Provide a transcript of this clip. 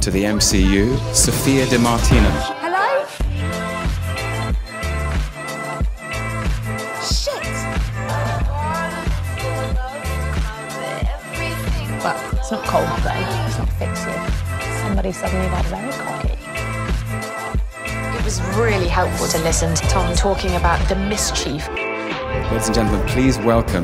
to the MCU, Sophia Di Martino. Hello? Shit! Well, it's not cold today. it's not Fixie. Somebody suddenly got very cocky. It was really helpful to listen to Tom talking about the mischief Ladies and gentlemen, please welcome